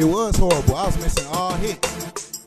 It was horrible. I was missing all hits.